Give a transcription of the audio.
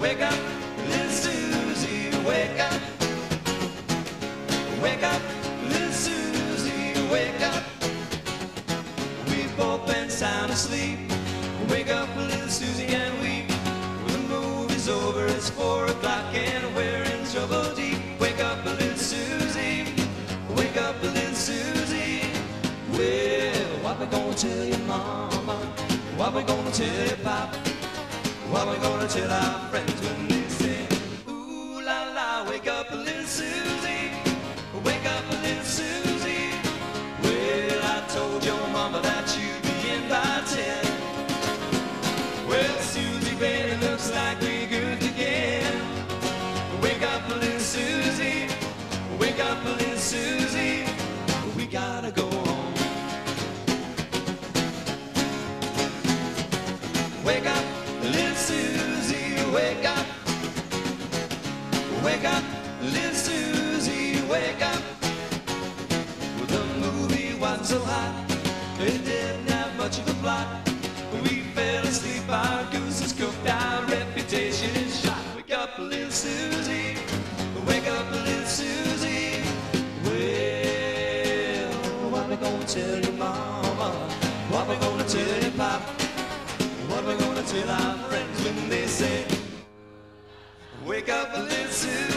Wake up, little Susie, wake up. Wake up, little Susie, wake up. We've both been sound asleep. Wake up, little Susie, and weep. The movie's over, it's four o'clock, and we're in trouble deep. Wake up, little Susie, wake up, little Susie. Well, what we gonna tell your mama? What we gonna tell your papa? What we gonna tell our friends when they say, Ooh la la, wake up, little Susie, wake up, little Susie. Well, I told your mama that you'd be in by ten. Well, Susie, baby, looks like we're good again. Wake up, little Susie, wake up, little Susie. We gotta go home. Wake up, Wake up, little Susie, wake up. Well, the movie wasn't so hot, it didn't have much of a plot. We fell asleep, our goose is cooked, our reputation is shot. Wake up, little Susie, wake up, little Susie. Well, what we gonna tell your mama? What we gonna tell your pop? What we gonna tell our friends when they say, Wake up, little Susie?